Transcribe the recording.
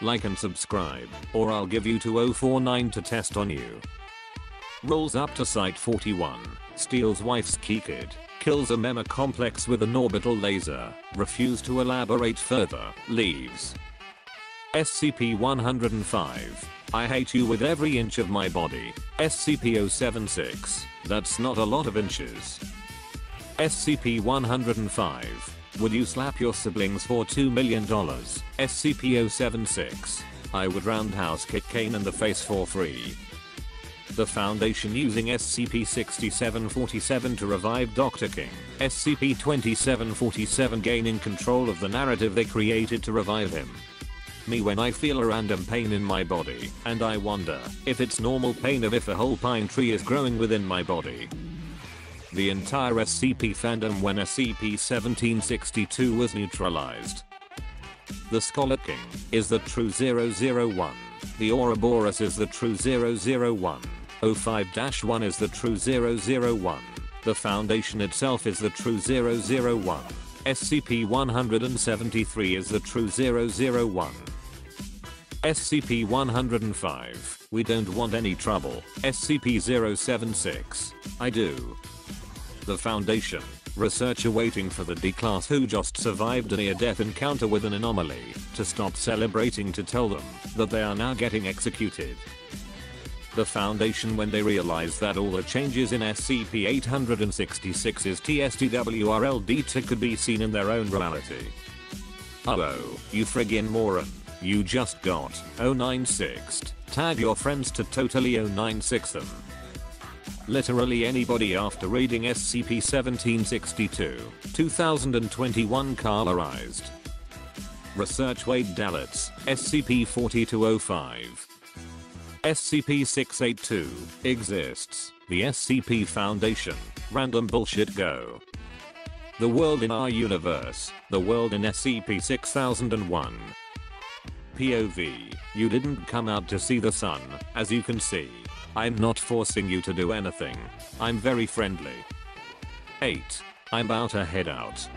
Like and subscribe, or I'll give you 2049 to test on you. Rolls up to site 41, steals wife's key kit, kills a mema complex with an orbital laser, refuse to elaborate further, leaves. SCP-105. I hate you with every inch of my body. SCP-076. That's not a lot of inches. SCP-105. Would you slap your siblings for $2 million? SCP-076. I would roundhouse kick Cain in the face for free. The Foundation using SCP-6747 to revive Dr. King. SCP-2747 gaining control of the narrative they created to revive him. Me when I feel a random pain in my body, and I wonder if it's normal pain or if a whole pine tree is growing within my body. The entire SCP fandom when SCP-1762 was neutralized. The Scholar King is the true 001. The Ouroboros is the true 001. 05-1 is the true 001. The Foundation itself is the true 001. SCP-173 is the true 001. SCP-105, we don't want any trouble. SCP-076, I do. The Foundation, researcher waiting for the D-class who just survived a near-death encounter with an anomaly, to stop celebrating to tell them that they are now getting executed. The Foundation when they realize that all the changes in SCP-866's TSTWRLD could be seen in their own reality. Oh, you friggin' moron. You just got 096 Tag your friends to totally 096 them. Literally anybody after reading SCP-1762, 2021 colorized. Research Wade Dalitz, SCP-4205. SCP-682 exists. The SCP Foundation. Random bullshit go. The world in our universe. The world in SCP-6001. POV. You didn't come out to see the sun, as you can see. I'm not forcing you to do anything. I'm very friendly. 8. I'm about to head out.